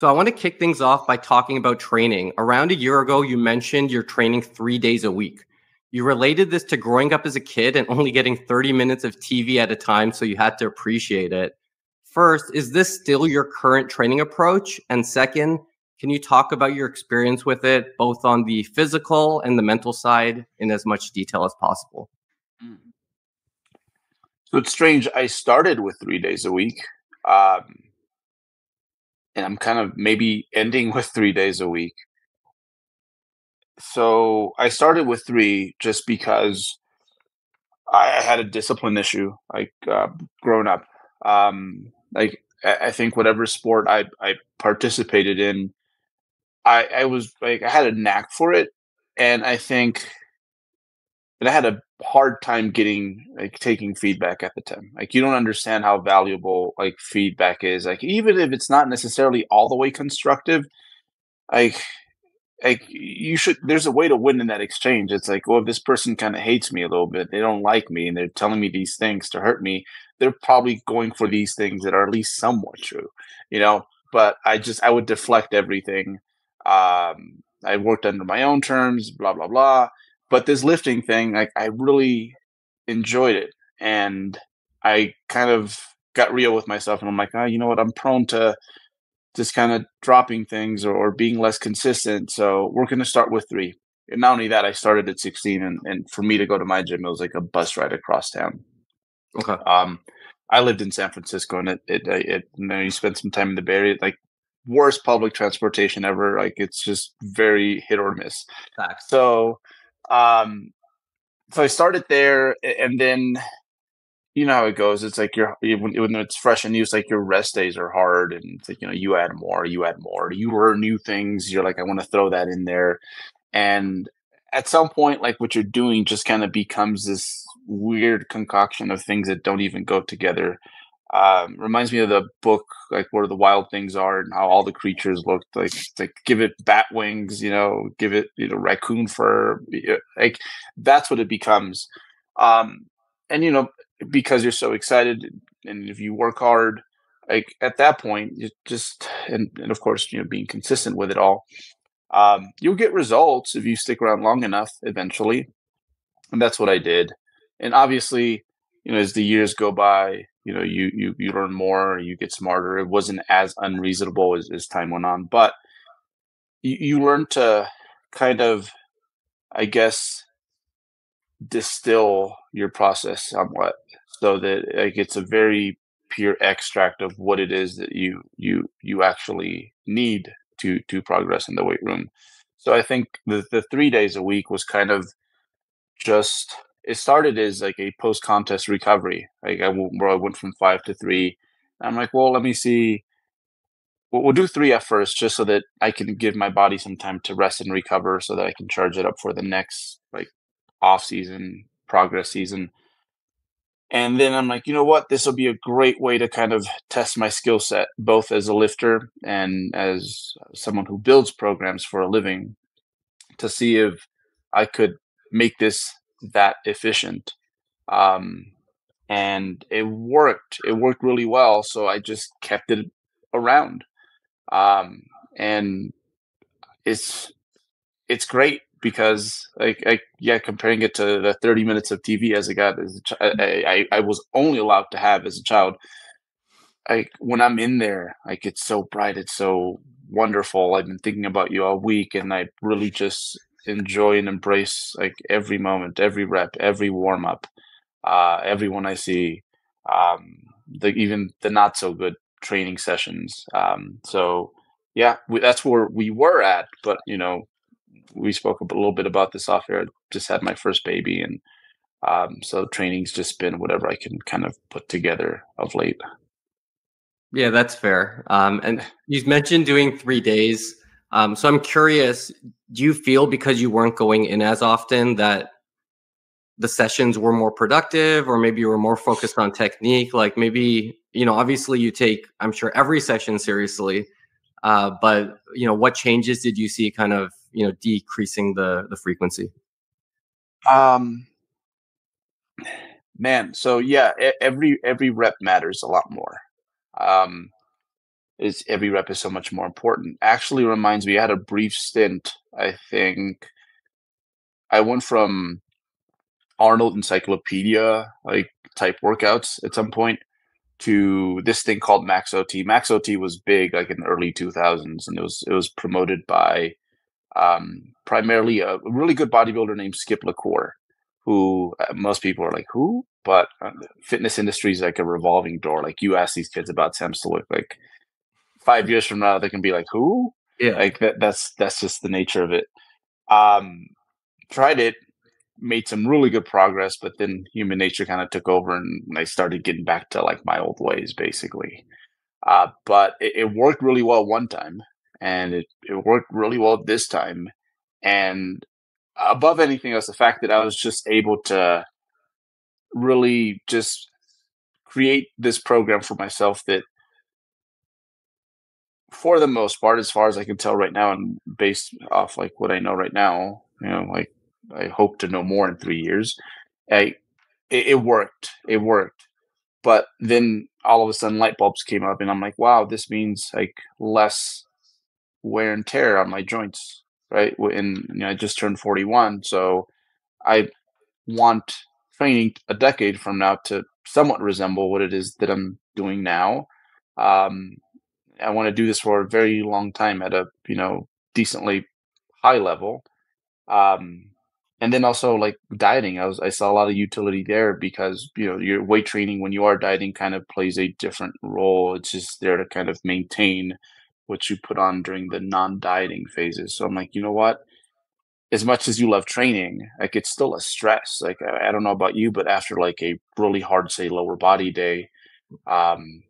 So I want to kick things off by talking about training. Around a year ago, you mentioned you're training three days a week. You related this to growing up as a kid and only getting 30 minutes of TV at a time, so you had to appreciate it. First, is this still your current training approach? And second, can you talk about your experience with it, both on the physical and the mental side, in as much detail as possible? Mm. So it's strange. I started with three days a week. Um, and I'm kind of maybe ending with three days a week. So I started with three just because I had a discipline issue, like uh, growing up. Um, like I think whatever sport I I participated in, I I was like I had a knack for it, and I think, and I had a hard time getting like taking feedback at the time. Like you don't understand how valuable like feedback is. Like even if it's not necessarily all the way constructive, like like you should there's a way to win in that exchange. It's like, well, if this person kind of hates me a little bit, they don't like me and they're telling me these things to hurt me, they're probably going for these things that are at least somewhat true, you know. But I just I would deflect everything. Um I worked under my own terms, blah blah blah but this lifting thing, like I really enjoyed it, and I kind of got real with myself, and I'm like, oh, you know what? I'm prone to just kind of dropping things or, or being less consistent. So we're going to start with three. And not only that, I started at 16, and, and for me to go to my gym, it was like a bus ride across town. Okay. Um, I lived in San Francisco, and it, it, it, you know, you spend some time in the Bay Area. Like worst public transportation ever. Like it's just very hit or miss. Facts. So um, so I started there, and then you know how it goes. It's like you're when, it's fresh and new. It's like your rest days are hard, and it's like you know you add more, you add more, you learn new things. You're like, I want to throw that in there, and at some point, like what you're doing just kind of becomes this weird concoction of things that don't even go together. Um, reminds me of the book, like where the wild things are and how all the creatures looked like. Like give it bat wings, you know, give it you know raccoon fur, like that's what it becomes. Um, and you know because you're so excited, and if you work hard, like at that point, you just and, and of course you know being consistent with it all, um, you'll get results if you stick around long enough eventually, and that's what I did. And obviously, you know, as the years go by, you know you you you learn more you get smarter. It wasn't as unreasonable as, as time went on but you, you learn to kind of i guess distill your process somewhat so that like it's a very pure extract of what it is that you you you actually need to to progress in the weight room. So i think the the three days a week was kind of just it started as like a post contest recovery. Like I, went from five to three. I'm like, well, let me see. We'll, we'll do three at first, just so that I can give my body some time to rest and recover, so that I can charge it up for the next like off season progress season. And then I'm like, you know what? This will be a great way to kind of test my skill set, both as a lifter and as someone who builds programs for a living, to see if I could make this that efficient. Um, and it worked. It worked really well. So I just kept it around. Um, and it's it's great because like, I, yeah, comparing it to the 30 minutes of TV as I got as a I, I, I was only allowed to have as a child. Like when I'm in there, like it's so bright, it's so wonderful. I've been thinking about you all week, and I really just enjoy and embrace like every moment, every rep, every warm up, uh, everyone I see, um, the even the not so good training sessions. Um, so yeah, we, that's where we were at. But you know, we spoke a little bit about this off air. Just had my first baby, and um, so training's just been whatever I can kind of put together of late. Yeah, that's fair. Um, and you mentioned doing three days. Um, so I'm curious, do you feel because you weren't going in as often that the sessions were more productive or maybe you were more focused on technique? Like maybe, you know, obviously you take, I'm sure, every session seriously. Uh, but you know, what changes did you see kind of, you know, decreasing the the frequency? Um man, so yeah, every every rep matters a lot more. Um is every rep is so much more important. Actually reminds me, I had a brief stint, I think I went from Arnold Encyclopedia like type workouts at some point to this thing called Max OT. Max OT was big like in the early 2000s and it was it was promoted by um, primarily a really good bodybuilder named Skip LaCour who uh, most people are like who but uh, fitness industry is like a revolving door like you ask these kids about Sam Sulek like 5 years from now they can be like who Yeah. like that that's that's just the nature of it um tried it made some really good progress, but then human nature kind of took over and I started getting back to like my old ways basically. Uh, but it, it worked really well one time and it, it worked really well this time. And above anything else, the fact that I was just able to really just create this program for myself that for the most part, as far as I can tell right now, and based off like what I know right now, you know, like I hope to know more in three years. I, it, it worked. It worked. But then all of a sudden light bulbs came up and I'm like, wow, this means like less wear and tear on my joints, right? And you know, I just turned 41, so I want training a decade from now to somewhat resemble what it is that I'm doing now. Um, I want to do this for a very long time at a you know decently high level. Um, and then also like dieting, I was I saw a lot of utility there because you know your weight training when you are dieting kind of plays a different role. It's just there to kind of maintain what you put on during the non-dieting phases. So I'm like, you know what? As much as you love training, like it's still a stress. Like I, I don't know about you, but after like a really hard, say, lower body day, um,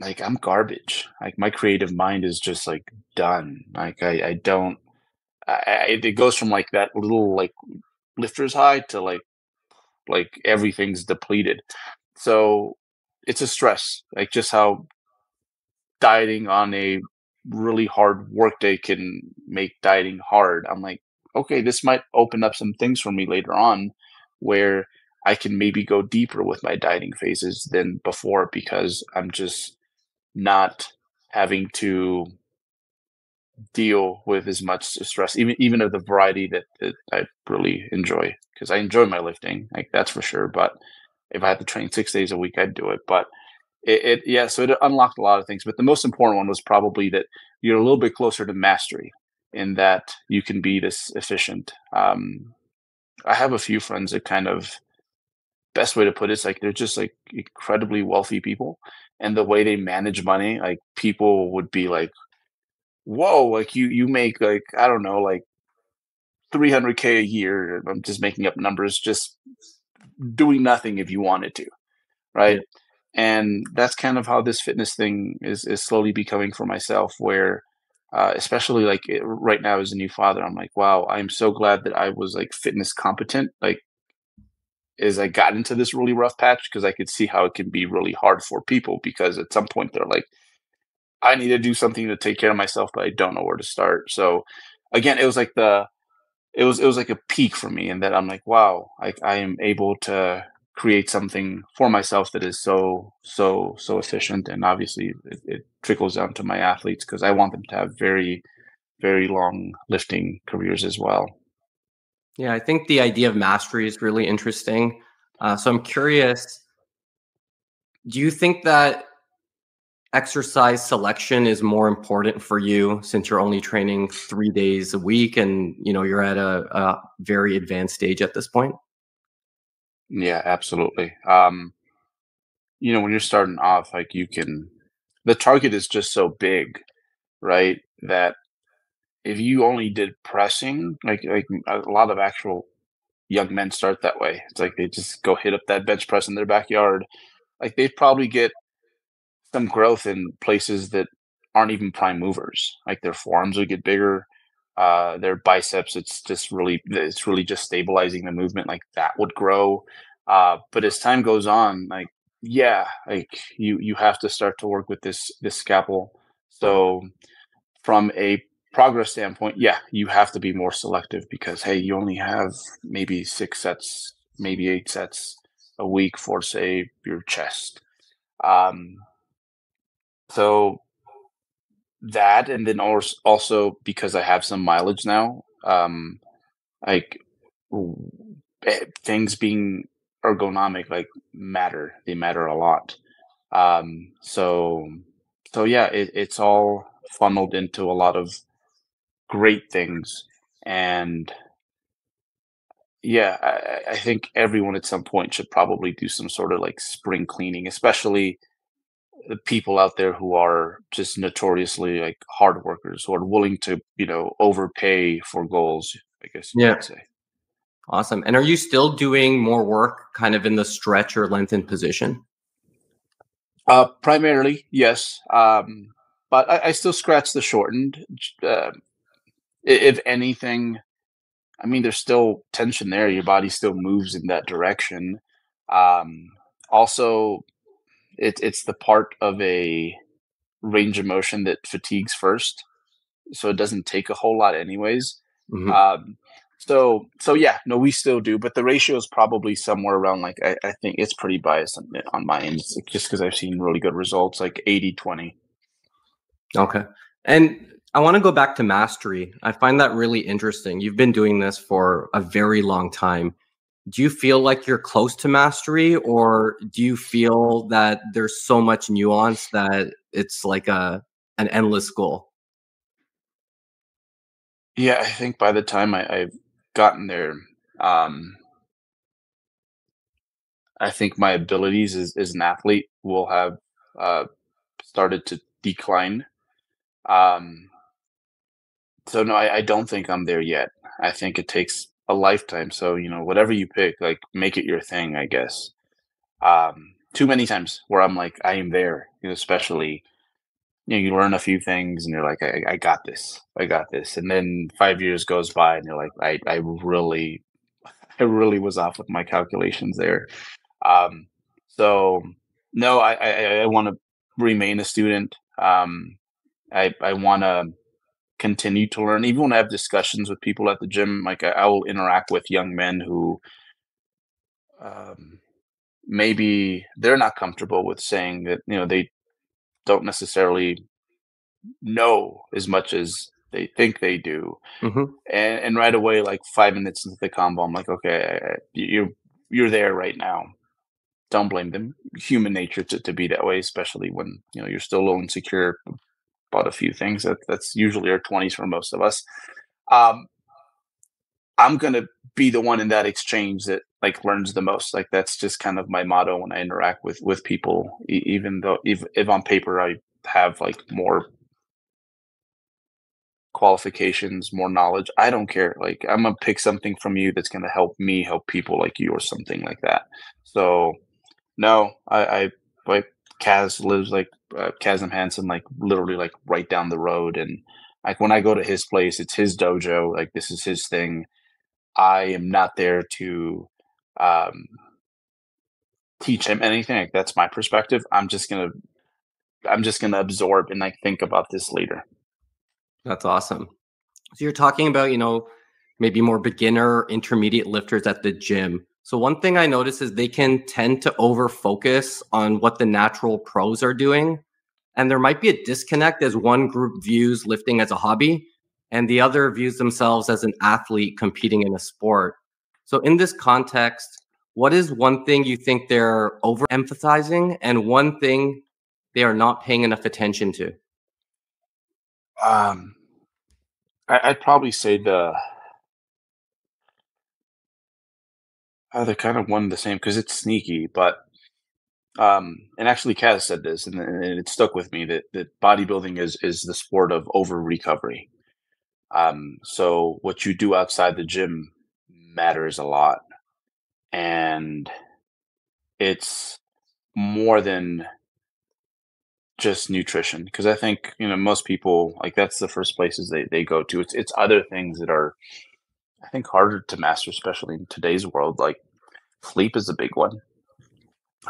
like I'm garbage. Like my creative mind is just like done. Like I, I don't. I, it goes from like that little like lifter's high to like like everything's depleted. So it's a stress. Like just how dieting on a really hard work day can make dieting hard. I'm like, okay, this might open up some things for me later on where I can maybe go deeper with my dieting phases than before because I'm just not having to deal with as much stress, even even of the variety that, that I really enjoy. Because I enjoy my lifting, like that's for sure. But if I had to train six days a week, I'd do it. But it, it yeah, so it unlocked a lot of things. But the most important one was probably that you're a little bit closer to mastery in that you can be this efficient. Um, I have a few friends that kind of best way to put it is like they're just like incredibly wealthy people and the way they manage money like people would be like whoa, like you you make like I don't know, like 300k a year. I'm just making up numbers, just doing nothing if you wanted to, right? Yeah. And that's kind of how this fitness thing is is slowly becoming for myself. Where, uh, especially like it, right now as a new father, I'm like, wow, I'm so glad that I was like fitness competent. Like, as I got into this really rough patch because I could see how it can be really hard for people because at some point they're like, I need to do something to take care of myself, but I don't know where to start. So again, it was like the it was it was like a peak for me, and that I'm like, wow, like I am able to create something for myself that is so so so efficient, and obviously it, it trickles down to my athletes because I want them to have very very long lifting careers as well. Yeah, I think the idea of mastery is really interesting. Uh, so I'm curious, do you think that exercise selection is more important for you since you're only training three days a week and you know you're at a, a very advanced stage at this point yeah absolutely um you know when you're starting off like you can the target is just so big right that if you only did pressing like like a lot of actual young men start that way it's like they just go hit up that bench press in their backyard like they'd probably get some growth in places that aren't even prime movers. Like their forearms would get bigger, uh, their biceps. It's just really, it's really just stabilizing the movement. Like that would grow. Uh, but as time goes on, like yeah, like you you have to start to work with this this scalpel. So from a progress standpoint, yeah, you have to be more selective because hey, you only have maybe six sets, maybe eight sets a week for say your chest. Um, so that, and then als also because I have some mileage now, um, like, eh, things being ergonomic, like, matter, they matter a lot. Um, so so yeah, it it's all funneled into a lot of great things, and yeah, I I think everyone at some point should probably do some sorta, like, spring cleaning, especially the people out there who are just notoriously, like, hard workers, who are willing to, you know, overpay for goals, I guess you Yeah. could say. Awesome, and are you still doing more work kind of in the stretch or lengthened position? Uh, primarily, yes, um, but I I still scratch the shortened, i if anything, I mean, there's still tension there, your body still moves in that direction. Um, also, it's it's the part of a range of motion that fatigues first, so it doesn't take a whole lot anyways. Mhm. Um, so so yeah, no, we still do, but the ratio is probably somewhere around, like, I I think it's pretty biased on on my end, just because I've seen really good results, like 80/20. Okay, and I wanna go back to mastery. I find that really interesting. You've been doing this for a very long time. Do you feel like you're close to mastery, or do you feel that there's so much nuance that it's like a an endless goal? Yeah, I think by the time I I've gotten there, um I think my abilities as as an athlete will have, uh, started to decline. Um so, no, I I don't think I'm there yet. I think it takes a lifetime, so, you know, whatever you pick, like, make it your thing, I guess. Um, too many times where I'm like, I am there, especially, you know, you learn a few things and you're like, "I I got this, I got this," and then 5 years goes by and you're like, "I I really I really was off with my calculations there." Um, so, no, I I I I wanna remain a student. Um, I I wanna continue to learn, even when I have discussions with people at the gym, like, I I will interact with young men who um, maybe they're not comfortable with saying that, you know, they don't necessarily know as much as they think they do, Mhm. and and right away, like, 5 minutes into the combo, I'm like, "Okay, you're you're there right now." Don't blame them. Human nature to to be that way, especially when, you know, you're still a little insecure about a few things, that that's usually our 20s for most of us. Um I'm gonna be the one in that exchange that, like, learns the most, like, that's just kind of my motto when I interact with with people, e even though if if on paper I have, like, more qualifications, more knowledge, I don't care, like, Imma pick something from you that's gonna help me help people like you or something like that. So, no, I I like, Kaz lives, like, uh, M. Hansen, like, literally, like, right down the road, and, like, when I go to his place, it's his dojo, like, this is his thing. I am not there to, um teach him anything, like, that's my perspective. I'm just gonna I'm just gonna absorb and, like, think about this later. That's awesome. So you're talking about, you know, maybe more beginner, intermediate lifters at the gym. So one thing I notice is they can tend to over focus on what the natural pros are doing, and there might be a disconnect as one group views lifting as a hobby, and the other views themselves as an athlete competing in a sport. So in this context, what is one thing you think they're overemphasizing and one thing they are not paying enough attention to? Um, I I'd probably say the Uh, they're kind of one the same because it's sneaky, but, um and actually Kaz said this, and and it stuck with me that that bodybuilding is is the sport of over recovery. Um, so what you do outside the gym matters a lot, and it's more than just nutrition because I think, you know, most people, like, that's the first places they they go to. It's it's other things that are, I think, harder to master, especially in today's world, like, sleep is a big one.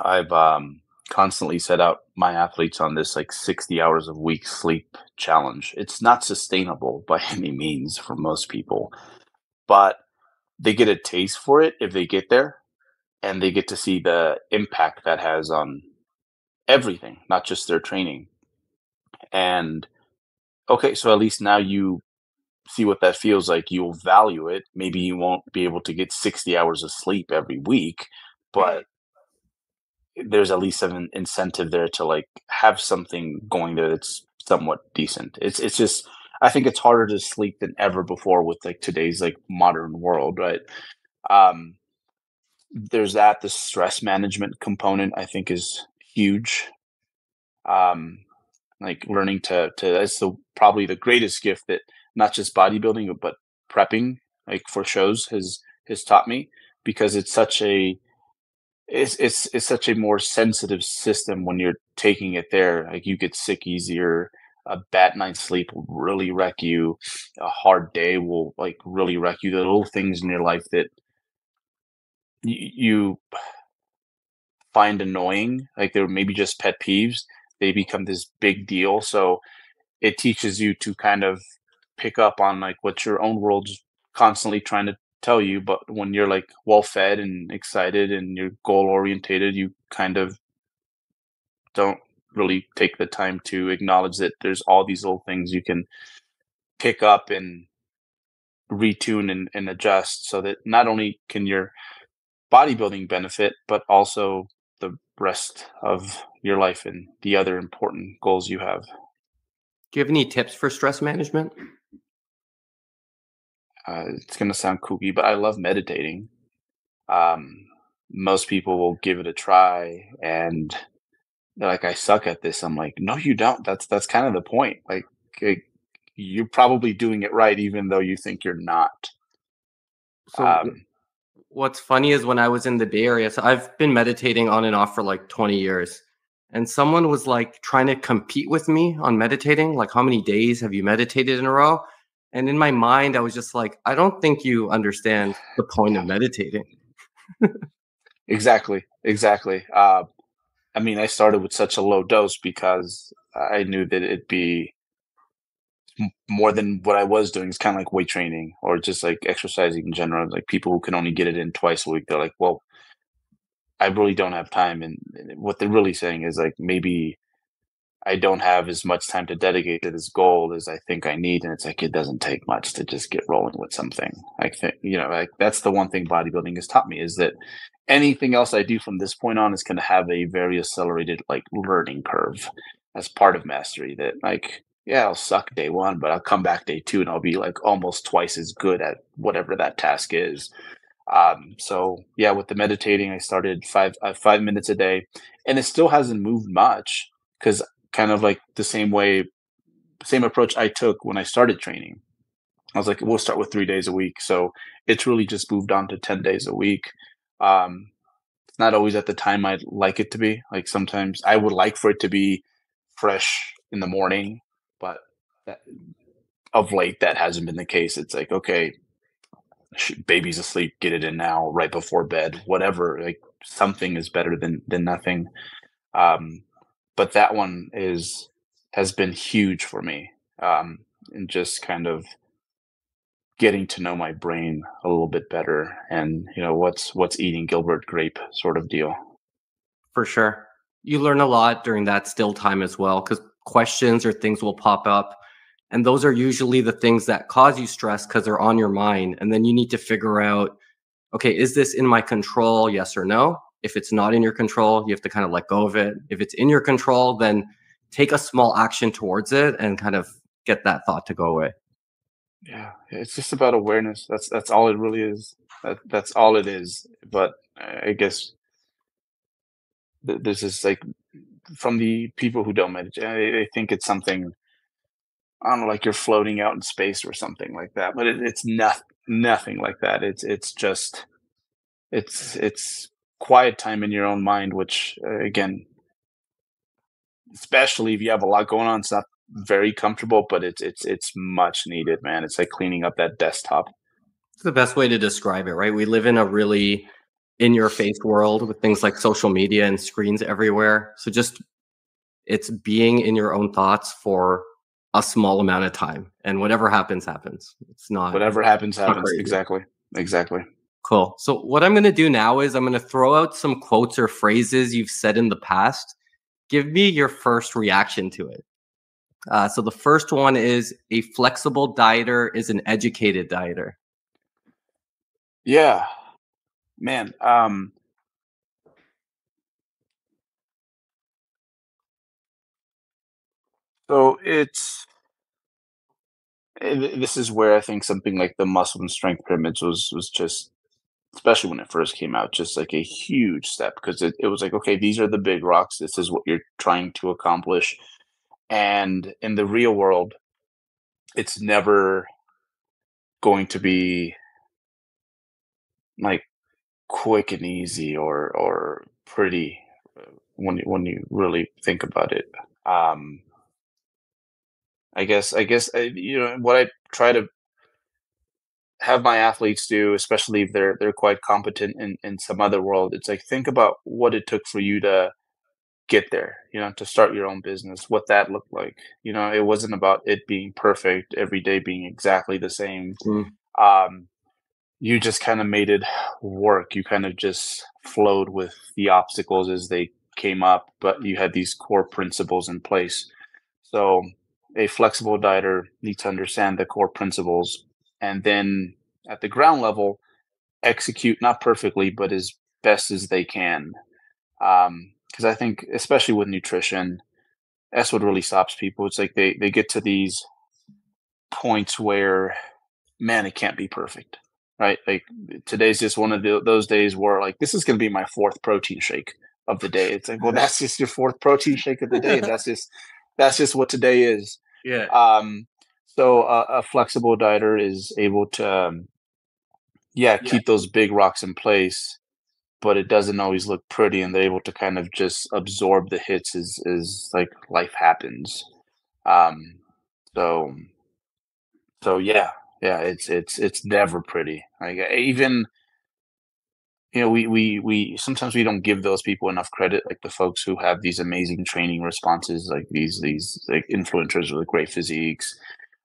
I've, um, constantly set out my athletes on this, like, 60 hours of week sleep challenge. It's not sustainable by any means for most people, but they get a taste for it if they get there, and they get to see the impact that has on everything, not just their training, and okay, so at least now you see what that feels like. You'll value it. Maybe you won't be able to get 60 hours of sleep every week, but there's at least an incentive there to like have something going there that's somewhat decent. It's it's just I think it's harder to sleep than ever before with like today's like modern world, right? Um there's that the stress management component I think is huge. Um like learning to to that's the probably the greatest gift that not just bodybuilding but prepping like for shows has has taught me because it's such a it's it's it's such a more sensitive system when you're taking it there like you get sick easier a bad night's sleep will really wreck you a hard day will like really wreck you the little things in your life that y- you find annoying like they're maybe just pet peeves they become this big deal so it teaches you to kind of pick up on like what your own world's constantly trying to tell you but when you're like well fed and excited and you're goal orientated you kind of don't really take the time to acknowledge that there's all these little things you can pick up and retune and, and adjust so that not only can your bodybuilding benefit but also the rest of your life and the other important goals you have. Do you have any tips for stress management uh, it's going to sound kooky, but I love meditating. Um, most people will give it a try and they're like, I suck at this. I'm like, no, you don't. That's, that's kind of the point. Like, it, you're probably doing it right, even though you think you're not. So, um, what's funny is when I was in the Bay Area, so I've been meditating on and off for like 20 years. And someone was like trying to compete with me on meditating. Like, how many days have you meditated in a row? And in my mind, I was just like, I don't think you understand the point of meditating. exactly. Exactly. Uh, I mean, I started with such a low dose because I knew that it'd be more than what I was doing. It's kind of like weight training or just like exercising in general. Like people who can only get it in twice a week, they're like, well, I really don't have time. And what they're really saying is like, maybe I don't have as much time to dedicate to this goal as I think I need. And it's like, it doesn't take much to just get rolling with something. I think, you know, like that's the one thing bodybuilding has taught me is that anything else I do from this point on is going to have a very accelerated like learning curve as part of mastery that like, yeah, I'll suck day one, but I'll come back day two and I'll be like almost twice as good at whatever that task is. Um, so yeah, with the meditating, I started five, uh, five minutes a day and it still hasn't moved much because kind of like the same way, same approach I took when I started training. I was like, we'll start with three days a week. So it's really just moved on to 10 days a week. Um, it's not always at the time I'd like it to be. Like sometimes I would like for it to be fresh in the morning, but that, of late that hasn't been the case. It's like, okay, baby's asleep, get it in now, right before bed, whatever. Like something is better than than nothing. Um, but that one is has been huge for me um, and just kind of getting to know my brain a little bit better and you know what's what's eating gilbert grape sort of deal. For sure. You learn a lot during that still time as well because questions or things will pop up and those are usually the things that cause you stress because they're on your mind and then you need to figure out okay is this in my control? Yes or no if it's not in your control, you have to kind of let go of it. If it's in your control, then take a small action towards it and kind of get that thought to go away. Yeah, it's just about awareness. That's that's all it really is. That that's all it is. But I guess this is like from the people who don't meditate. I, think it's something. I don't know, like you're floating out in space or something like that. But it, it's not nothing like that. It's it's just it's it's quiet time in your own mind, which uh, again, especially if you have a lot going on, it's not very comfortable, but it's it's it's much needed, man. It's like cleaning up that desktop. It's the best way to describe it, right? We live in a really in your face world with things like social media and screens everywhere. So just it's being in your own thoughts for a small amount of time and whatever happens happens. It's not whatever happens happens. Exactly. Exactly. Cool. So what I'm going to do now is I'm going to throw out some quotes or phrases you've said in the past. Give me your first reaction to it. Uh, so the first one is a flexible dieter is an educated dieter. Yeah, man. Um, so it's this is where I think something like the muscle and strength pyramids was was just especially when it first came out, just like a huge step because it, it was like, okay, these are the big rocks. This is what you're trying to accomplish. And in the real world, it's never going to be like quick and easy or or pretty uh, when you, when you really think about it. Um, I guess I guess you know what I try to have my athletes do, especially if they're they're quite competent in in some other world. It's like think about what it took for you to get there, you know, to start your own business, what that looked like. You know, it wasn't about it being perfect, every day being exactly the same. Mm. Um, you just kind of made it work. You kind of just flowed with the obstacles as they came up, but you had these core principles in place. So a flexible dieter needs to understand the core principles and then at the ground level execute not perfectly but as best as they can. Because um, i think especially with nutrition that's what really stops people. It's like they, they get to these points where man it can't be perfect right? Like today's just one of the, those days where like this is going to be my fourth protein shake of the day. It's like well that's just your fourth protein shake of the day that's just that's just what today is. Yeah. Um, so uh, a flexible dieter is able to, um, yeah, keep those big rocks in place, but it doesn't always look pretty, and they're able to kind of just absorb the hits as as like life happens. Um, so, so yeah, yeah, it's it's it's never pretty. Like even you know, we we we sometimes we don't give those people enough credit, like the folks who have these amazing training responses, like these these like influencers with great physiques.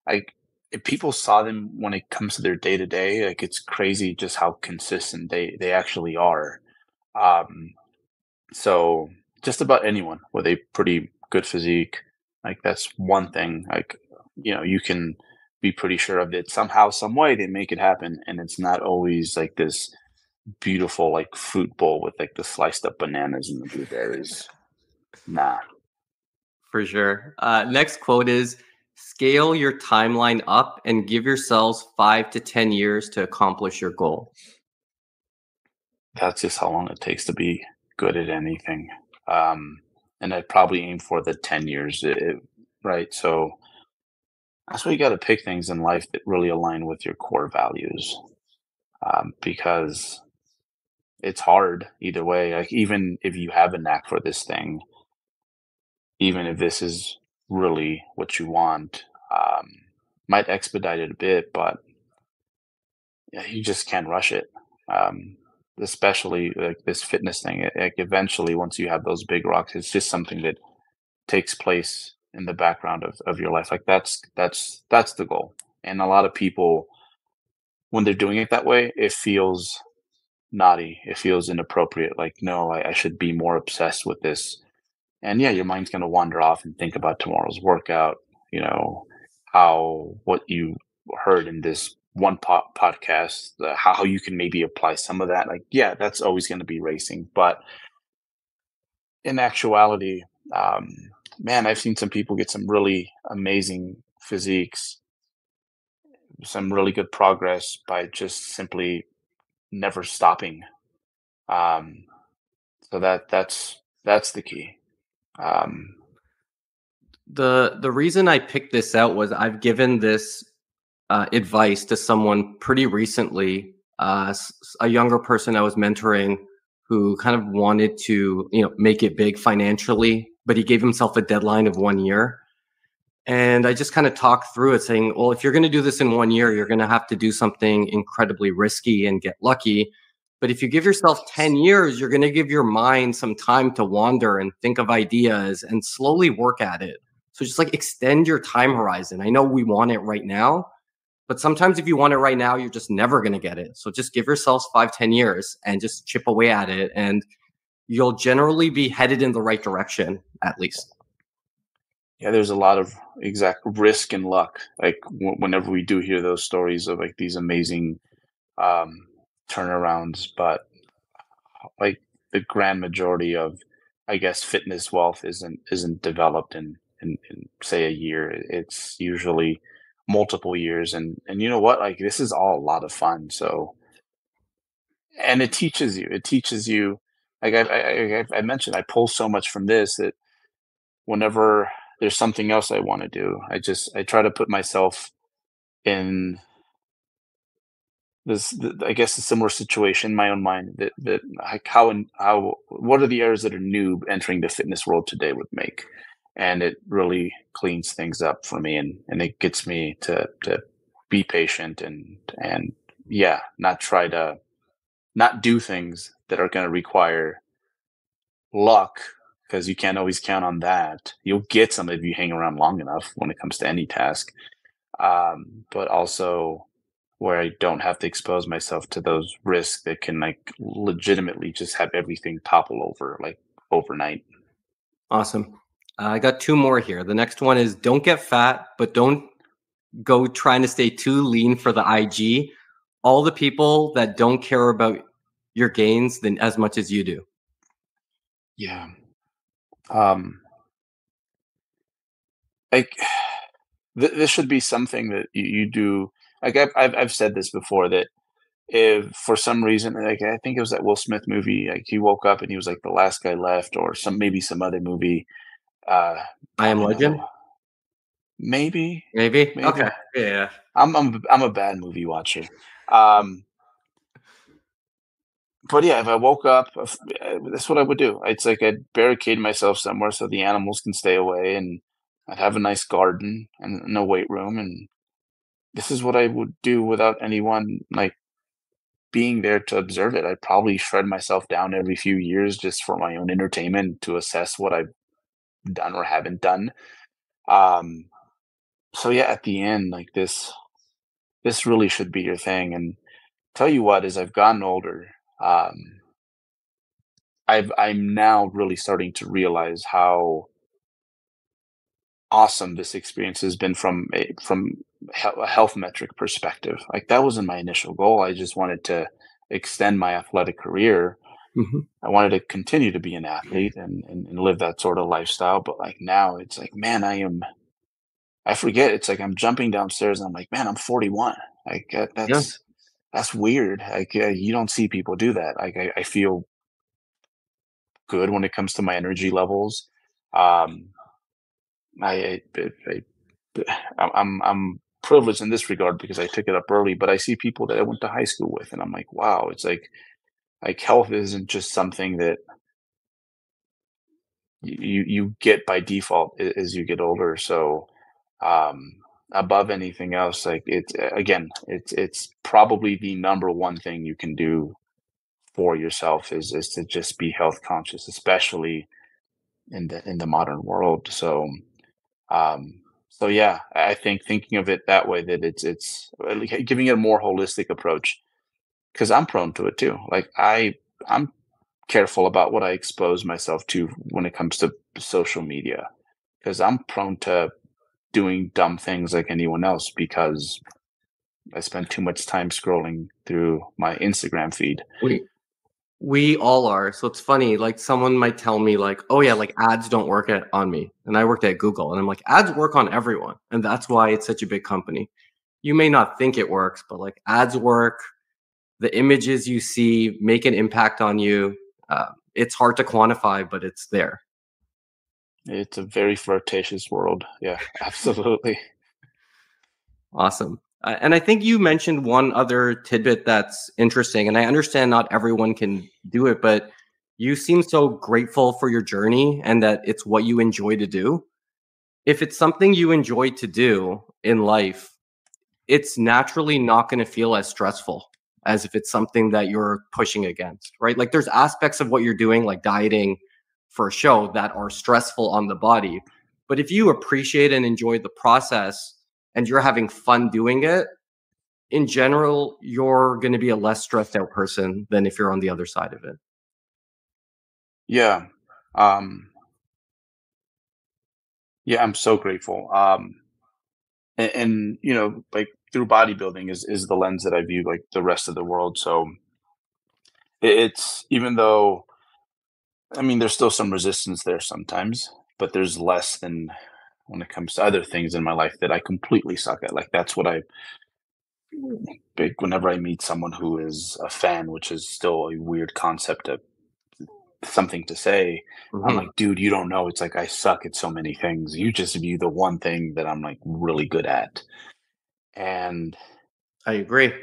Like if people saw them when it comes to their day to day, like it's crazy just how consistent they they actually are. Um, so just about anyone with a pretty good physique, like that's one thing. Like you know, you can be pretty sure of it somehow, some way they make it happen, and it's not always like this beautiful like fruit bowl with like the sliced up bananas and the blueberries. Nah. For sure. Uh, next quote is scale your timeline up and give yourselves five to 10 years to accomplish your goal. That's just how long it takes to be good at anything. Um, and I'd probably aim for the 10 years, it, right? So that's why you got to pick things in life that really align with your core values. Um, because it's hard either way. Like even if you have a knack for this thing, even if this is really what you want, um, might expedite it a bit, but yeah, you just can't rush it. Um, especially like this fitness thing. Like eventually, once you have those big rocks, it's just something that takes place in the background of, of your life. Like that's that's that's the goal. And a lot of people, when they're doing it that way, it feels naughty. It feels inappropriate. Like, no, I, I should be more obsessed with this. And yeah, your mind's going to wander off and think about tomorrow's workout, you know, how what you heard in this one po- podcast, how you can maybe apply some of that. Like, yeah, that's always going to be racing. But in actuality, um, man, I've seen some people get some really amazing physiques, some really good progress by just simply never stopping. Um, so that that's that's the key. Um, the the reason I picked this out was I've given this uh, advice to someone pretty recently, uh, a younger person I was mentoring who kind of wanted to you know make it big financially, but he gave himself a deadline of one year. And I just kind of talked through it saying, well, if you're going to do this in one year, you're going to have to do something incredibly risky and get lucky. But if you give yourself 10 years, you're going to give your mind some time to wander and think of ideas and slowly work at it. So just like extend your time horizon. I know we want it right now, but sometimes if you want it right now, you're just never going to get it. So just give yourselves five, 10 years and just chip away at it. And you'll generally be headed in the right direction, at least. Yeah, there's a lot of exact risk and luck. Like w- whenever we do hear those stories of like these amazing um, turnarounds, but like the grand majority of, I guess, fitness wealth isn't isn't developed in in, in say a year. It's usually multiple years, and and you know what? Like this is all a lot of fun. So, and it teaches you. It teaches you. Like I I, I, I mentioned, I pull so much from this that whenever there's something else I want to do, I just I try to put myself in this I guess a similar situation in my own mind that that like how and how what are the errors that a noob entering the fitness world today would make, and it really cleans things up for me and and it gets me to to be patient and and yeah not try to not do things that are going to require luck because you can't always count on that. You'll get some if you hang around long enough when it comes to any task. Um, but also where I don't have to expose myself to those risks that can like legitimately just have everything topple over like overnight. Awesome. Uh, I got two more here. The next one is don't get fat, but don't go trying to stay too lean for the IG. All the people that don't care about your gains than as much as you do. Yeah. Um like th- this should be something that you, you do like I've, I've I've said this before that if for some reason like I think it was that Will Smith movie like he woke up and he was like the last guy left or some maybe some other movie uh I am legend. know. Maybe Maybe. maybe Okay. Yeah. I'm I'm I'm a bad movie watcher. Um but yeah, if I woke up, uh, that's what I would do. It's like I'd barricade myself somewhere so the animals can stay away, and I'd have a nice garden and, and a weight room, and this is what I would do without anyone like being there to observe it. I'd probably shred myself down every few years just for my own entertainment to assess what I've done or haven't done. Um, so yeah, at the end, like this, this really should be your thing. And tell you what, as I've gotten older, um, I've I'm now really starting to realize how awesome this experience has been from a from a health metric perspective. Like that wasn't my initial goal. I just wanted to extend my athletic career. Mhm. I wanted to continue to be an athlete and, and, and live that sort of lifestyle. But like now it's like, man, I am, I forget. It's like I'm jumping downstairs and I'm like, man, I'm 41. Like uh, Yeah. that's, that's weird. Like uh, you don't see people do that. Like I, I feel good when it comes to my energy levels. Um, I, I, I, I I'm I'm privileged in this regard because I took it up early, but I see people that I went to high school with, and I'm like, wow, it's like like health isn't just something that you you get by default as you get older. So um, above anything else, like it's again, it's it's probably the number one thing you can do for yourself is is to just be health conscious, especially in the in the modern world. So Um, so yeah, I think thinking of it that way, that it's it's uh, giving it a more holistic approach because I'm prone to it too. Like I I'm careful about what I expose myself to when it comes to social media because I'm prone to doing dumb things like anyone else because I spend too much time scrolling through my Instagram feed. We we all are. So it's funny. Like someone might tell me, like, "Oh yeah, like ads don't work at, on me," and I worked at Google, and I'm like, ads work on everyone, and that's why it's such a big company. You may not think it works, but like ads work. The images you see make an impact on you. Uh, it's hard to quantify, but it's there. It's a very flirtatious world. Yeah, absolutely. Awesome. Uh, and I think you mentioned one other tidbit that's interesting. And I understand not everyone can do it, but you seem so grateful for your journey and that it's what you enjoy to do. If it's something you enjoy to do in life, it's naturally not going to feel as stressful as if it's something that you're pushing against, right? Like there's aspects of what you're doing, like dieting for a show, that are stressful on the body. But if you appreciate and enjoy the process, and you're having fun doing it, in general, you're going to be a less stressed out person than if you're on the other side of it. Yeah. Um, Yeah, I'm so grateful. Um, and, and you know, like through bodybuilding is is the lens that I view like the rest of the world. So it's even though I mean there's still some resistance there sometimes, but there's less than when it comes to other things in my life that I completely suck at. Like that's what I big whenever I meet someone who is a fan, which is still a weird concept of something to say. I'm Mhm. like, dude, you don't know. It's like I suck at so many things. You just view the one thing that I'm like really good at. And I agree.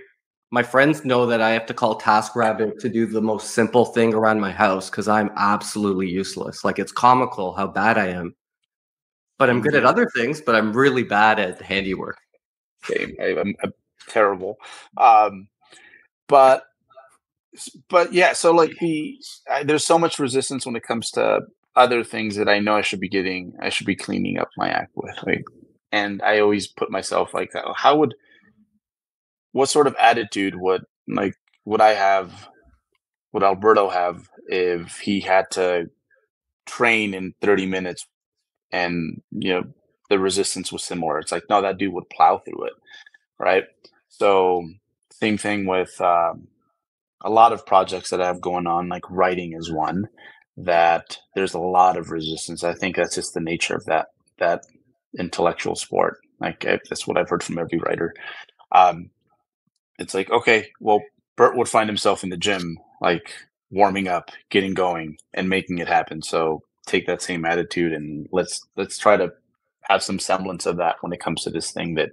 My friends know that I have to call TaskRabbit to do the most simple thing around my house because I'm absolutely useless. Like it's comical how bad I am. But I'm good at other things, but I'm really bad at handiwork. same. I, I'm, I'm terrible. Um, but but yeah, so like the I, there's so much resistance when it comes to other things that I know I should be getting. I should be cleaning up my act with. Like, and I always put myself like, uh, how would what sort of attitude would like would I have? Would Alberto have if he had to train in 30 minutes and you know the resistance was similar? It's like no, that dude would plow through it, right? So same thing with um, a lot of projects that I have going on, like writing is one that there's a lot of resistance. I think that's just the nature of that that intellectual sport. Like I, that's what I've heard from every writer. Um, it's like okay, well, Bert would find himself in the gym, like warming up, getting going, and making it happen. So take that same attitude and let's let's try to have some semblance of that when it comes to this thing that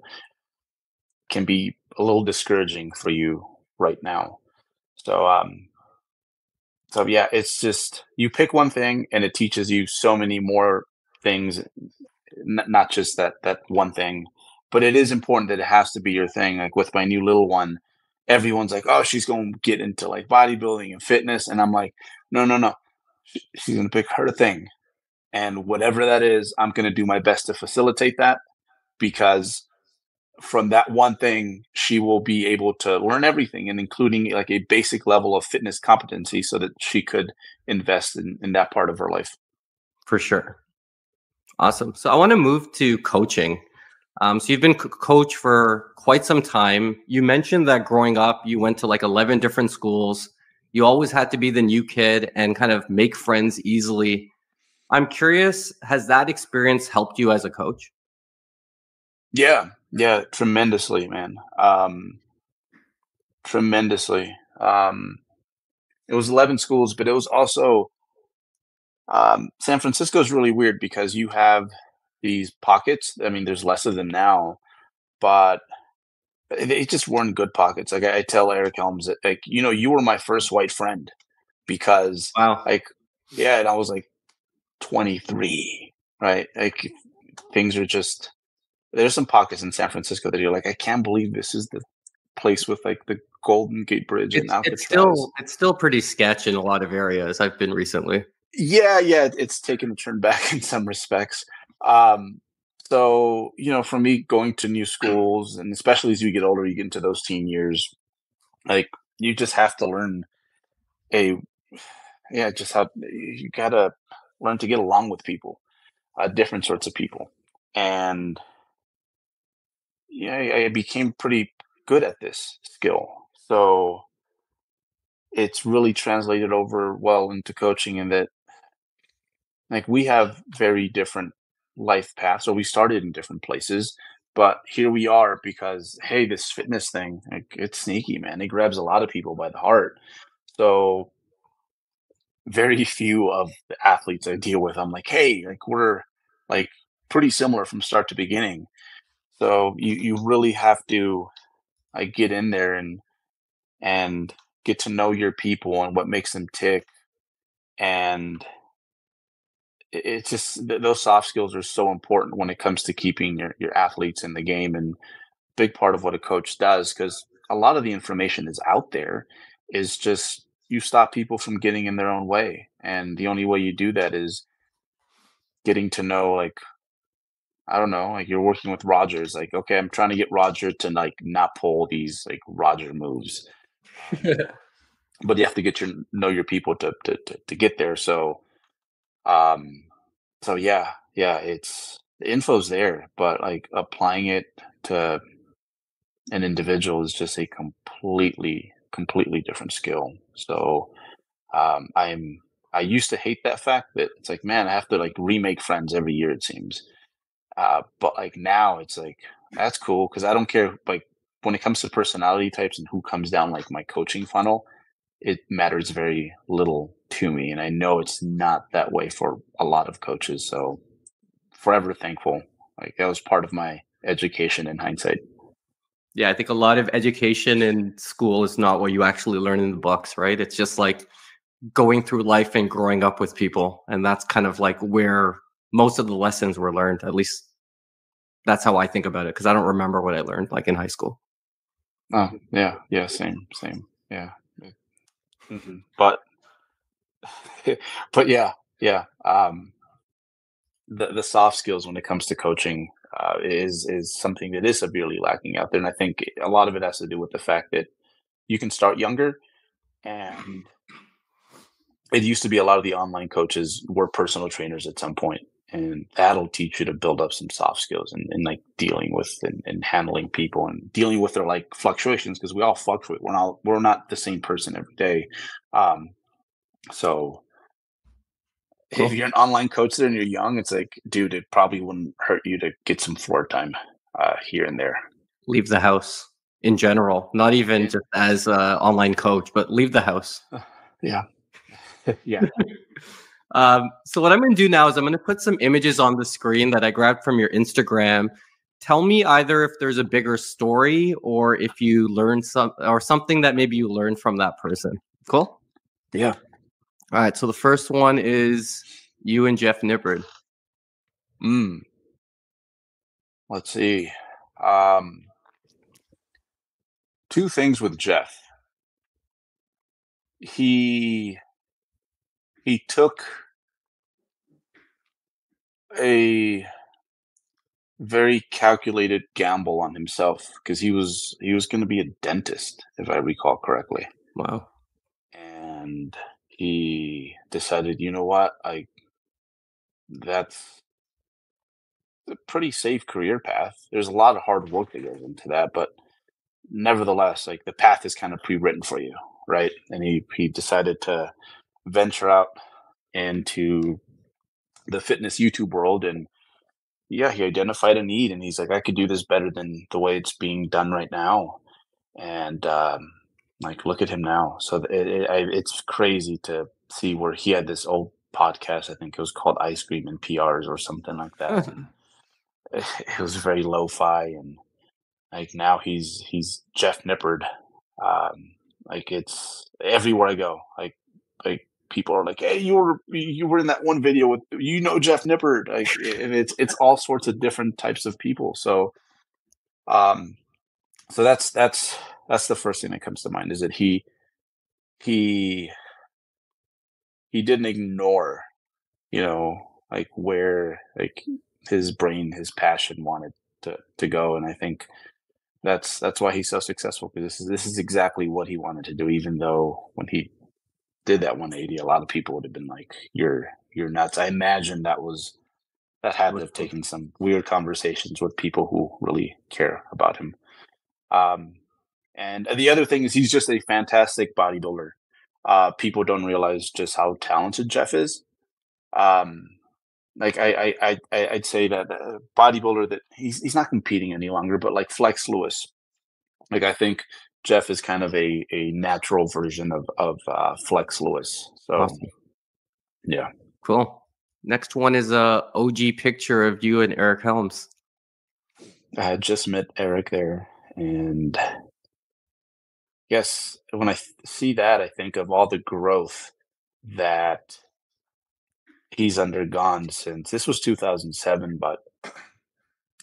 can be a little discouraging for you right now. So um so yeah, it's just you pick one thing and it teaches you so many more things, n- not just that that one thing. But it is important that it has to be your thing. Like with my new little one, everyone's like, "Oh, she's going to get into like bodybuilding and fitness," and I'm like, "No, no, no. She, she's going to pick her thing, and whatever that is, I'm going to do my best to facilitate that because from that one thing, she will be able to learn everything and including like a basic level of fitness competency so that she could invest in, in that part of her life. For sure. Awesome. So I want to move to coaching. Um, so you've been co- coach for quite some time. You mentioned that growing up, you went to like 11 different schools. You always had to be the new kid and kind of make friends easily. I'm curious, has that experience helped you as a coach? Yeah, yeah, tremendously, man. Um, tremendously. Um, it was 11 schools, but it was also um, San Francisco is really weird because you have these pockets. I mean, there's less of them now, but they just weren't good pockets. Like I, I tell Eric Helms that, like, you know, you were my first white friend because, Wow. like, yeah, and I was like 23, right? Like, things are just there's some pockets in San Francisco that you're like, I can't believe this is the place with like the Golden Gate Bridge and It's it's still it's still pretty sketch in a lot of areas I've been recently. Yeah, yeah, it's taken a turn back in some respects. Um, so you know, for me, going to new schools, and especially as you get older, you get into those teen years, like you just have to learn a yeah, just how you gotta learn to get along with people, uh, different sorts of people, and yeah, I, I became pretty good at this skill. So it's really translated over well into coaching in that like we have very different life path. So we started in different places but here we are because hey this fitness thing like it's sneaky man it grabs a lot of people by the heart so very few of the athletes i deal with i'm like hey like we're like pretty similar from start to beginning so you you really have to like get in there and and get to know your people and what makes them tick and it- it's just th- those soft skills are so important when it comes to keeping your, your athletes in the game and big part of what a coach does because a lot of the information is out there. Is just you stop people from getting in their own way and the only way you do that is getting to know like i don't know like you're working with rogers like okay i'm trying to get roger to like not pull these like roger moves. But you have to get your know your people to to, to, to get there so um so yeah yeah it's the info's there, but like applying it to an individual is just a completely, completely different skill. So um, I'm I used to hate that fact that it's like, man, I have to like remake friends every year, it seems. Uh, but like now it's like that's cool because I don't care like when it comes to personality types and who comes down like my coaching funnel, it matters very little to me. And I know it's not that way for a lot of coaches. So forever thankful. Like that was part of my education in hindsight. Yeah, I think a lot of education in school is not what you actually learn in the books, right? It's just like going through life and growing up with people. And that's kind of like where most of the lessons were learned. At least that's how I think about it because I don't remember what I learned like in high school. Oh, yeah, yeah, same, same, yeah. Mm-hmm. But, but yeah, yeah. Um, the the soft skills when it comes to coaching uh, is is something that is severely lacking out there, and I think a lot of it has to do with the fact that you can start younger, and it used to be a lot of the online coaches were personal trainers at some point, and that'll teach you to build up some soft skills and, and like dealing with and, and, handling people and dealing with their like fluctuations because we all fluctuate. We're not we're not the same person every day. Um, so Cool. If you're an online coach there and you're young, it's like, dude, it probably wouldn't hurt you to get some floor time uh, here and there. Leave the house in general, not even just as an online coach, but leave the house. Yeah. yeah. um, so what I'm going to do now is I'm going to put some images on the screen that I grabbed from your Instagram. Tell me either if there's a bigger story or if you learned some or something that maybe you learned from that person. Cool. Yeah. All right. So the first one is you and Jeff Nippard. Hmm. Let's see. Um, two things with Jeff. He he took a very calculated gamble on himself because he was he was going to be a dentist if i recall correctly wow and he decided, you know what, I that's a pretty safe career path. There's a lot of hard work that goes into that, but nevertheless, like the path is kind of pre-written for you, right? And he he decided to venture out into the fitness YouTube world and yeah, he identified a need and he's like, I could do this better than the way it's being done right now. And um, like, look at him now. So it, it, it's crazy to see where he had this old podcast. I think it was called Ice Cream and PRs or something like that. it, it was very lo-fi, and like now he's he's Jeff Nippard. Um, like it's everywhere I go. Like like people are like, "Hey, you were you were in that one video with you know Jeff Nippard." Like, and it's it's all sorts of different types of people. So, um, so that's that's that's the first thing that comes to mind is that he he he didn't ignore you know like where like his brain his passion wanted to to go and i think that's that's why he's so successful because this is this is exactly what he wanted to do even though when he did that 180 a lot of people would have been like you're you're nuts i imagine that was that had to have taken some weird conversations with people who really care about him um and the other thing is he's just a fantastic bodybuilder. Uh, people don't realize just how talented Jeff is. Um, like I, I, I, I'd say that a bodybuilder that he's he's not competing any longer, but like Flex Lewis, like I think Jeff is kind of a a natural version of of uh, Flex Lewis. So, awesome. yeah, cool. Next one is a OG picture of you and Eric Helms. I had just met Eric there, and Yes, when I th- see that, I think of all the growth that he's undergone since this was 2007, but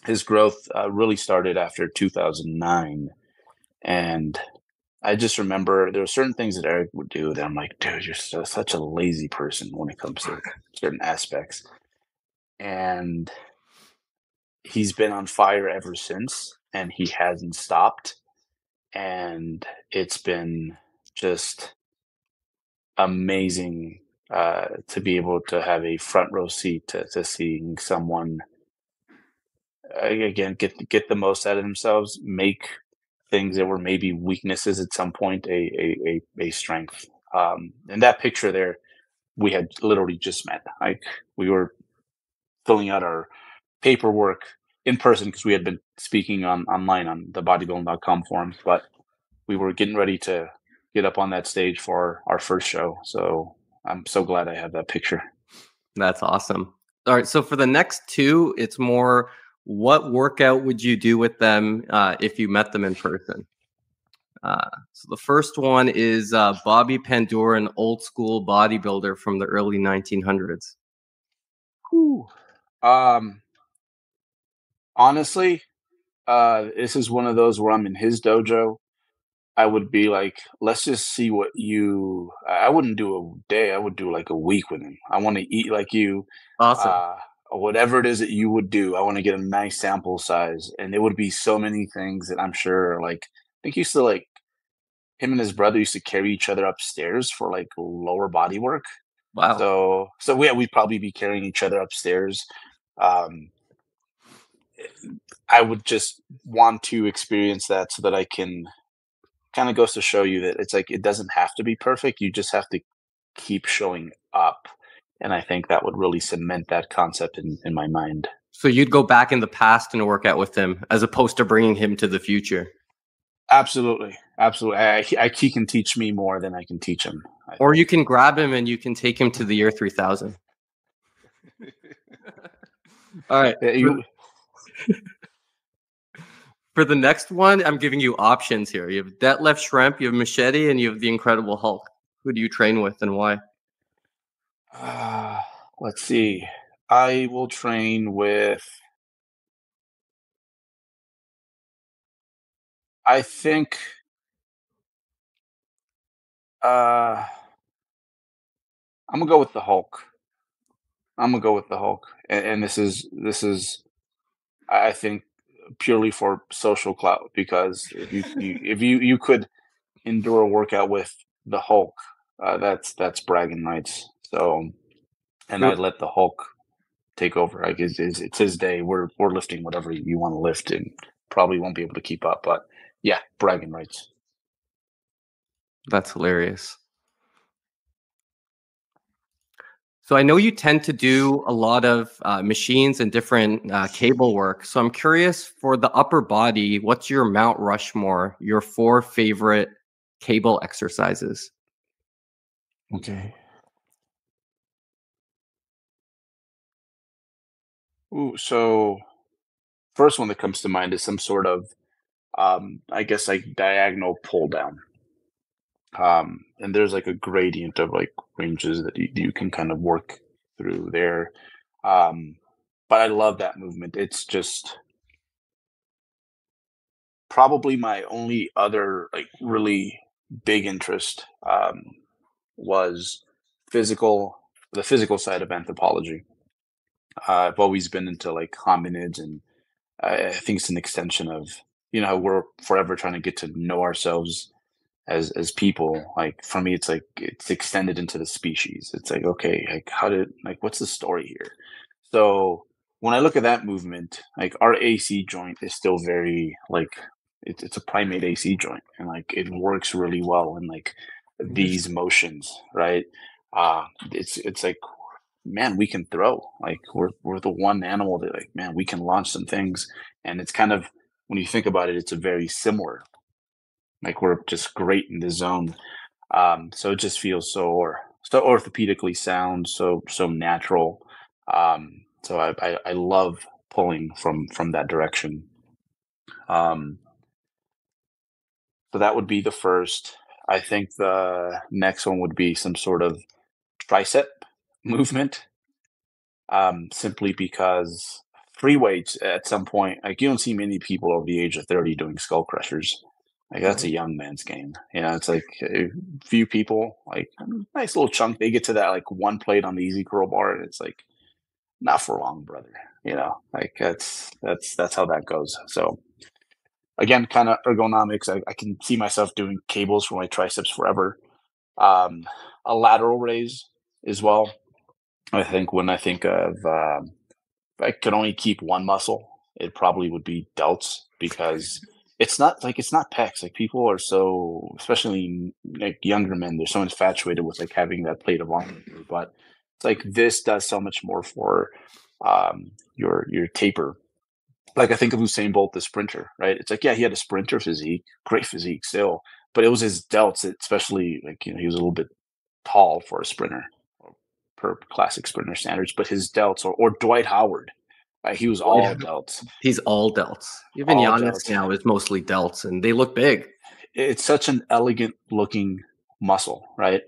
his growth uh, really started after 2009. And I just remember there were certain things that Eric would do that I'm like, dude, you're so, such a lazy person when it comes to certain aspects. And he's been on fire ever since, and he hasn't stopped and it's been just amazing uh, to be able to have a front row seat to, to seeing someone again get get the most out of themselves, make things that were maybe weaknesses at some point a a, a, a strength. Um, and that picture there, we had literally just met. Like we were filling out our paperwork in person because we had been speaking on online on the bodybuilding.com forums, but we were getting ready to get up on that stage for our first show. So I'm so glad I have that picture. That's awesome. All right. So for the next two, it's more what workout would you do with them uh, if you met them in person? Uh, so the first one is uh, Bobby Pandour, an old school bodybuilder from the early 1900s. Ooh. Um, honestly, uh, this is one of those where I'm in his dojo. I would be like, let's just see what you. I wouldn't do a day. I would do like a week with him. I want to eat like you. Awesome. Whatever it is that you would do, I want to get a nice sample size, and it would be so many things that I'm sure. Like, I think used to like him and his brother used to carry each other upstairs for like lower body work. Wow. So, so yeah, we'd probably be carrying each other upstairs. Um, I would just want to experience that so that I can kind of goes to show you that it's like it doesn't have to be perfect. You just have to keep showing up. And I think that would really cement that concept in, in my mind. So you'd go back in the past and work out with him as opposed to bringing him to the future. Absolutely. Absolutely. I, I, he can teach me more than I can teach him. Or you can grab him and you can take him to the year 3000. All right. Yeah, you, For the next one, I'm giving you options here. You have Detlef Schrempf, you have Machete, and you have the Incredible Hulk. Who do you train with and why? Uh, let's see. I will train with. I think. Uh, I'm gonna go with the Hulk. I'm gonna go with the Hulk, and, and this is this is. I think purely for social clout because if you, you if you you could endure a workout with the Hulk, uh, that's that's bragging rights. So, and I'd let the Hulk take over. Like it's, it's, it's his day. We're we're lifting whatever you want to lift, and probably won't be able to keep up. But yeah, bragging rights. That's hilarious. So I know you tend to do a lot of uh, machines and different uh, cable work. So I'm curious for the upper body, what's your Mount Rushmore, your four favorite cable exercises? Okay. Ooh, so first one that comes to mind is some sort of, um, I guess, like diagonal pull down. Um, and there's like a gradient of like ranges that you, you can kind of work through there. Um, but i love that movement. It's just probably my only other like really big interest um, was physical the physical side of anthropology uh, i've always been into like hominids and I think it's an extension of you know we're forever trying to get to know ourselves as as people. Like for me it's like it's extended into the species. It's like okay like how did like what's the story here? So when i look at that movement like our ac joint is still very like it, it's a primate ac joint and like it works really well in like these motions right? Uh it's it's like man we can throw like we're we're the one animal that like man we can launch some things and it's kind of when you think about it it's a very similar like we're just great in the zone. Um, so it just feels so or so orthopedically sound, so so natural. Um, so I, I, I love pulling from from that direction. Um, so that would be the first. I think the next one would be some sort of tricep movement. Um, simply because free weights at some point, like you don't see many people over the age of 30 doing skull crushers. Like that's a young man's game. You know, it's like a few people, like nice little chunk. They get to that like one plate on the EZ curl bar, and it's like not for long, brother. You know, like that's that's that's how that goes. So again, kind of ergonomics. I, I, can see myself doing cables for my triceps forever. Um, a lateral raise as well. I think when I think of, um, I could only keep one muscle, it probably would be delts because it's not like it's not pecs. Like people are so, especially like younger men, they're so infatuated with like having that plate of armor. But it's like this does so much more for um, your your taper. Like I think of Usain Bolt, the sprinter, right? It's like yeah, he had a sprinter physique, great physique still, but it was his delts, especially like you know he was a little bit tall for a sprinter per classic sprinter standards, but his delts or, or Dwight Howard, uh, he was all yeah. delts. He's all delts. Even all Giannis delts. now is mostly delts, and they look big. It's such an elegant looking muscle, right?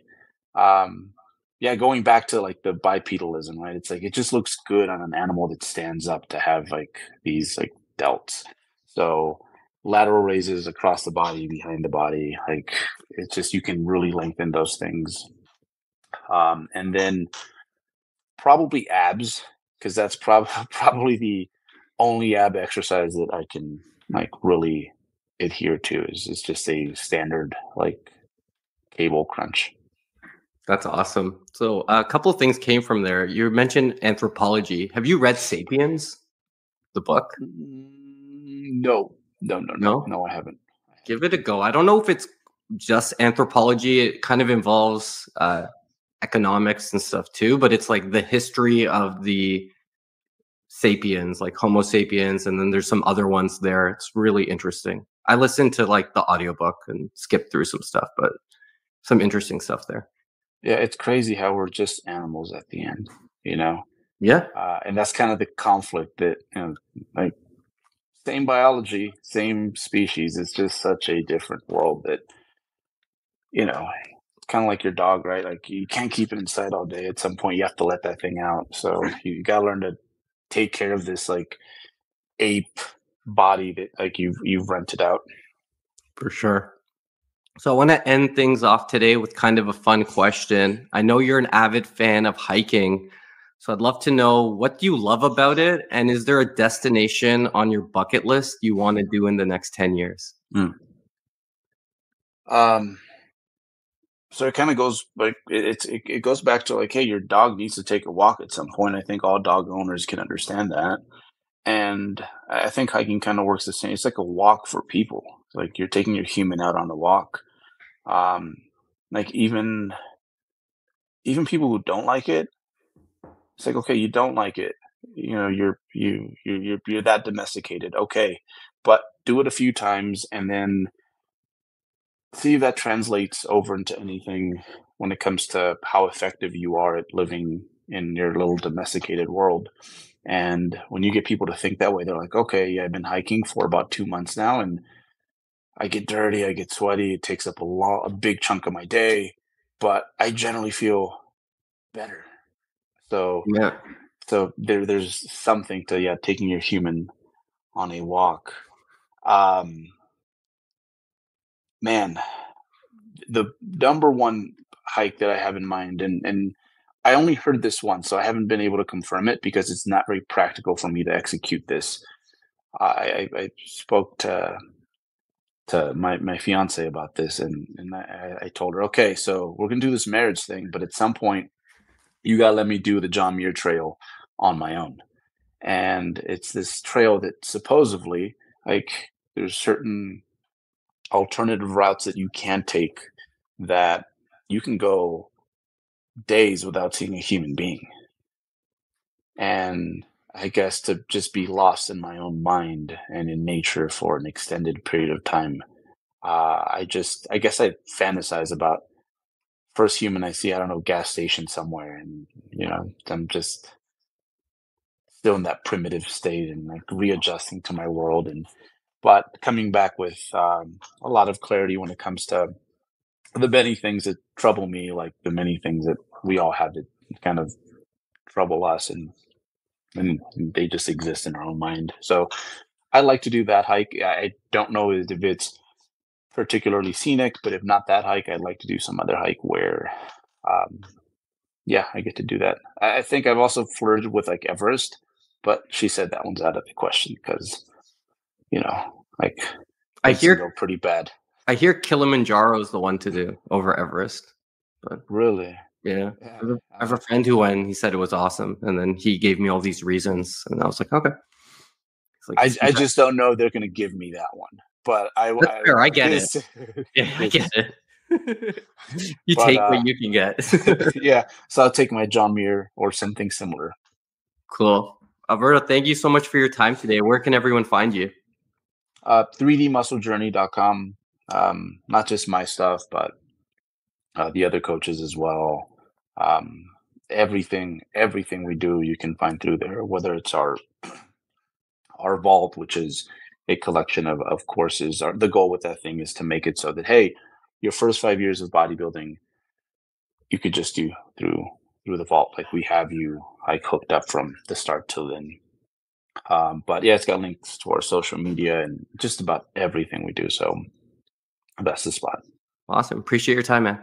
Um, yeah, going back to like the bipedalism, right? It's like it just looks good on an animal that stands up to have like these like delts. So lateral raises across the body, behind the body, like it's just you can really lengthen those things. Um, and then probably abs because that's prob- probably the only ab exercise that I can like really adhere to is, is just a standard like cable crunch. That's awesome. So a couple of things came from there. You mentioned anthropology. Have you read *Sapiens*, the book? Mm, no, no, no, no, no. I haven't. Give it a go. I don't know if it's just anthropology. It kind of involves uh, economics and stuff too, but it's like the history of the sapiens, like Homo sapiens, and then there's some other ones there. It's really interesting. I listened to like the audiobook and skipped through some stuff, but some interesting stuff there. Yeah, it's crazy how we're just animals at the end, you know? Yeah. Uh, and that's kind of the conflict that, you know, like, same biology, same species. It's just such a different world that, you know, kind of like your dog, right? Like you can't keep it inside all day. At some point, you have to let that thing out. So you got to learn to take care of this like ape body that like you've you've rented out. For sure. So I want to end things off today with kind of a fun question. I know you're an avid fan of hiking. So I'd love to know what do you love about it and is there a destination on your bucket list you want to do in the next 10 years? Mm. Um so it kind of goes like it, it, it goes back to like hey your dog needs to take a walk at some point. I think all dog owners can understand that. And i think hiking kind of works the same. It's like a walk for people. Like you're taking your human out on a walk. Um like even even people who don't like it it's like okay you don't like it. You know you're you you're you're, you're that domesticated. Okay. But do it a few times and then see if that translates over into anything when it comes to how effective you are at living in your little domesticated world. And when you get people to think that way, they're like, okay, yeah, I've been hiking for about two months now, and I get dirty, I get sweaty, it takes up a lot, a big chunk of my day, but I generally feel better. So yeah, so there, there's something to yeah, taking your human on a walk. Um, man, the number one hike that I have in mind, and and I only heard this once, so I haven't been able to confirm it because it's not very practical for me to execute this. I, I, I spoke to to my my fiance about this, and and I, I told her, okay, so we're gonna do this marriage thing, but at some point, you gotta let me do the John Muir Trail on my own. And it's this trail that supposedly, like, there's certain alternative routes that you can take that you can go days without seeing a human being. And I guess to just be lost in my own mind and in nature for an extended period of time. Uh, I just, I guess I fantasize about first human I see, I don't know, gas station somewhere. And, you know, I'm just still in that primitive state and like readjusting to my world and but coming back with um, a lot of clarity when it comes to the many things that trouble me, like the many things that we all have that kind of trouble us, and and they just exist in our own mind. So I like to do that hike. I don't know if it's particularly scenic, but if not that hike, I'd like to do some other hike where, um, yeah, I get to do that. I think I've also flirted with like Everest, but she said that one's out of the question because you know, like I hear pretty bad. I hear Kilimanjaro is the one to do over Everest. But really, yeah, yeah. I have a friend who went. He said it was awesome, and then he gave me all these reasons, and I was like, okay, Like, I, I just don't know they're going to give me that one. But I, I, fair, I get it. yeah, I get it. you but, take uh, what you can get. yeah, so I'll take my John Muir or something similar. Cool. Alberto, thank you so much for your time today. Where can everyone find you? Uh, 3dmusclejourney.com. Um, not just my stuff, but uh, the other coaches as well. Um, everything, everything we do, you can find through there. Whether it's our our vault, which is a collection of, of courses. Our, the goal with that thing is to make it so that hey, your first five years of bodybuilding, you could just do through through the vault. Like we have you like hooked up from the start till then. Um, but yeah, it's got links to our social media and just about everything we do. So that's the spot. Awesome. Appreciate your time, man.